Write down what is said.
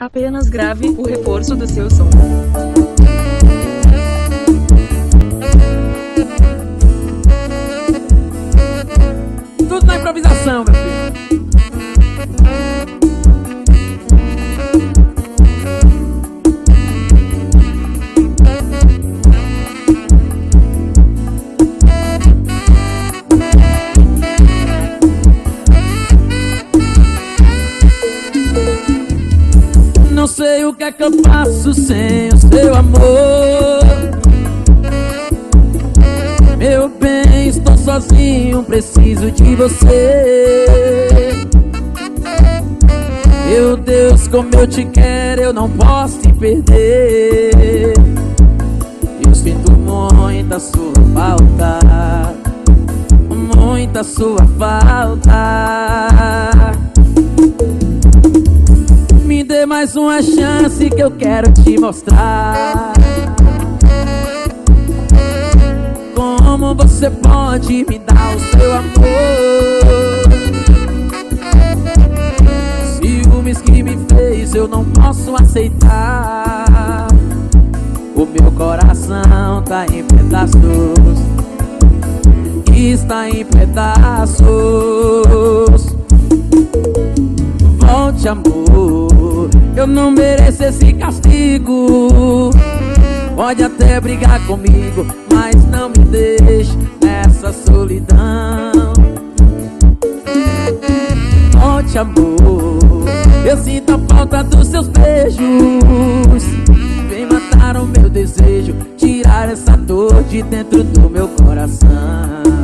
Apenas grave o reforço do seu som. Sei o que é que eu faço sem o seu amor. Meu bem, estou sozinho, preciso de você. Meu Deus, como eu te quero, eu não posso te perder. Eu sinto muita sua falta, muita sua falta. Dê mais uma chance que eu quero te mostrar. Como você pode me dar o seu amor? Ciúmes que me fez eu não posso aceitar. O meu coração tá em pedaços. Está em pedaços. Eu não mereço esse castigo. Pode até brigar comigo, mas não me deixe nessa solidão. Volte, amor. Eu sinto a falta dos seus beijos. Vem matar o meu desejo, tirar essa dor de dentro do meu coração.